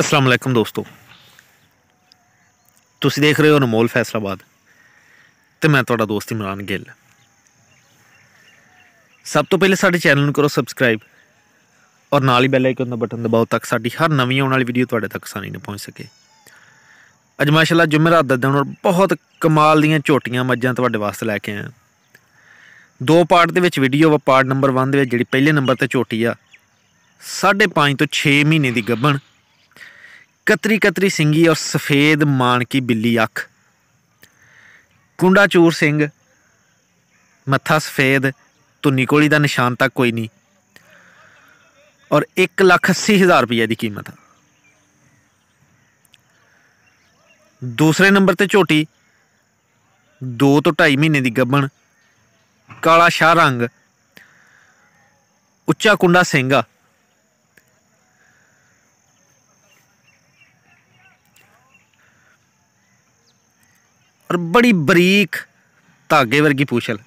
ਅਸਲਾਮ ਅਲੈਕਮ ਦੋਸਤੋ ਤੁਸੀਂ ਦੇਖ ਰਹੇ ਹੋ ਅਨਮੋਲ ਫੈਸਲਾਬਾਦ ਤੇ ਮੈਂ ਤੁਹਾਡਾ ਦੋਸਤ ਇਮਰਾਨ ਗਿੱਲ ਸਭ ਤੋਂ ਪਹਿਲੇ ਸਾਡੇ ਚੈਨਲ ਨੂੰ ਕਰੋ ਸਬਸਕ੍ਰਾਈਬ ਔਰ ਨਾਲ ਹੀ ਬੈਲ ਆਈਕਨ ਦਾ ਬਟਨ ਦਬਾਓ ਤਾਂ ਸਾਡੀ ਹਰ ਨਵੀਂ ਆਉਣ ਵਾਲੀ ਵੀਡੀਓ ਤੁਹਾਡੇ ਤੱਕ ਆਸਾਨੀ ਨਾਲ ਪਹੁੰਚ ਸਕੇ ਅੱਜ ਮਾਸ਼ਾਅੱਲਾ ਜੁਮੇਰਾਤ ਦਾ ਦਿਨ ਔਰ ਬਹੁਤ ਕਮਾਲ ਦੀਆਂ ਝੋਟੀਆਂ ਮੱਝਾਂ ਤੁਹਾਡੇ ਵਾਸਤੇ ਲੈ ਕੇ ਆਇਆ ਦੋ ਪਾਰਟ ਦੇ ਵਿੱਚ ਵੀਡੀਓ ਵਾ ਪਾਰਟ ਨੰਬਰ 1 ਦੇ ਵਿੱਚ ਜਿਹੜੀ ਪਹਿਲੇ ਨੰਬਰ ਤੇ ਝੋਟੀ ਆ 5.5 ਤੋਂ 6 ਮਹੀਨੇ ਦੀ ਗੱਭਣ ਕਤਰੀ ਕਤਰੀ ਸਿੰਗੀ ਔਰ ਸਫੇਦ ਮਾਨਕੀ ਬਿੱਲੀ ਅੱਖ ਕੁੰਡਾ ਚੂਰ ਸਿੰਘ ਮੱਥਾ ਸਫੇਦ ਤੁੰਨੀ ਕੋਲੀ ਦਾ ਨਿਸ਼ਾਨ ਤੱਕ ਕੋਈ ਨਹੀਂ ਔਰ 1 ਲੱਖ 80 ਹਜ਼ਾਰ ਰੁਪਏ ਦੀ ਕੀਮਤ ਆ ਦੂਸਰੇ ਨੰਬਰ ਤੇ ਝੋਟੀ 2 ਤੋਂ 2.5 ਮਹੀਨੇ ਦੀ ਗੱਭਣ ਕਾਲਾ ਸ਼ਾਹ ਰੰਗ ਉੱਚਾ ਕੁੰਡਾ ਸਿੰਘ ਆ ਔਰ ਬੜੀ ਬਰੀਕ ਧਾਗੇ ਵਰਗੀ ਪੂਛਲ।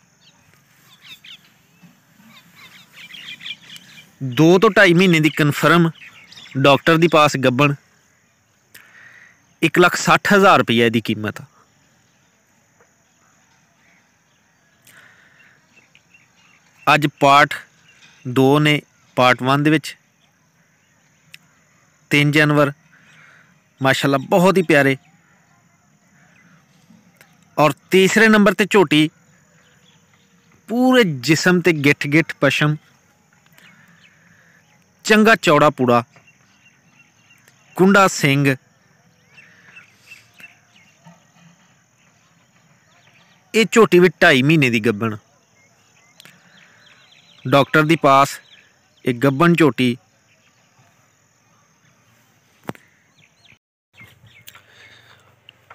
ਦੋ ਤੋਂ 2.5 ਮਹੀਨੇ ਦੀ ਕਨਫਰਮ ਡਾਕਟਰ ਦੀ ਪਾਸ ਗੱਬਣ। 1 ਲੱਖ 60 ਹਜ਼ਾਰ ਰੁਪਏ ਦੀ ਕੀਮਤ। ਅੱਜ ਪਾਰਟ 2 ਨੇ ਪਾਰਟ 1 ਦੇ ਵਿੱਚ। 3 ਜਨਵਰ, ਮਾਸ਼ਾਅੱਲਾ ਬਹੁਤ ਹੀ ਪਿਆਰੇ ਔਰ ਤੀਸਰੇ ਨੰਬਰ ਤੇ ਝੋਟੀ। ਪੂਰੇ ਜਿਸਮ ਤੇ ਗਿੱਠ ਗਿੱਠ ਪਸ਼ਮ। ਚੰਗਾ ਚੌੜਾ ਪੂੜਾ। ਕੁੰਡਾ ਸਿੰਘ। ਇਹ ਝੋਟੀ ਵੀ 2.5 ਮਹੀਨੇ ਦੀ ਗੱਬਣ ਡਾਕਟਰ ਦੀ ਪਾਸ। ਇਹ ਗੱਬਣ ਝੋਟੀ।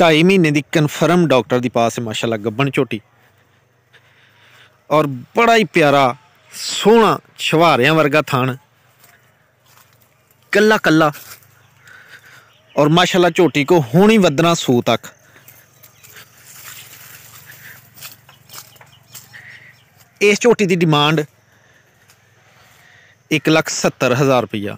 ਢਾਈ ਮਹੀਨੇ ਦੀ ਕਨਫਰਮ ਡਾਕਟਰ ਦੀ ਪਾਸ ਹੈ, ਮਾਸ਼ਾਅੱਲਾ, ਗੱਬਣ ਝੋਟੀ। ਔਰ ਬੜਾ ਹੀ ਪਿਆਰਾ, ਸੋਹਣਾ ਛਵਾਰਿਆਂ ਵਰਗਾ ਥਣ ਕੱਲਾ ਕੱਲਾ। ਔਰ ਮਾਸ਼ਾਅੱਲਾ, ਝੋਟੀ ਕੋ ਹੀ ਵਧਣਾ ਸੂ ਤੱਕ। ਇਸ ਝੋਟੀ ਦੀ ਡਿਮਾਂਡ 1 ਲੱਖ 70 ਹਜ਼ਾਰ ਰੁਪਈਆ।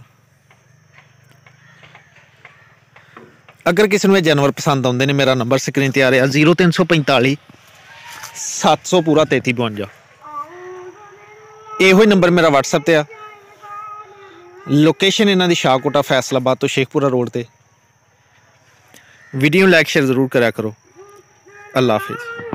ਅਗਰ ਕਿਸੇ ਨੂੰ ਇਹ ਜਾਨਵਰ ਪਸੰਦ ਆਉਂਦੇ ਨੇ, ਮੇਰਾ ਨੰਬਰ ਸਕਰੀਨ ਤੇ ਆ ਰਿਹਾ 0345 700 ਪੂਰਾ 3352 ਇਹੋ ਹੀ ਨੰਬਰ ਮੇਰਾ WhatsApp ਤੇ ਆ। ਲੋਕੇਸ਼ਨ ਇਹਨਾਂ ਦੀ ਸ਼ਾਹਕੋਟਾ, ਫੈਸਲਾਬਾਦ ਤੋਂ ਸ਼ੇਖਪੁਰਾ ਰੋਡ ਤੇ। ਵੀਡੀਓ ਲਾਈਕ ਸ਼ੇਅਰ ਜ਼ਰੂਰ ਕਰਿਆ ਕਰੋ। ਅੱਲਾ ਹਾਫਿਜ਼।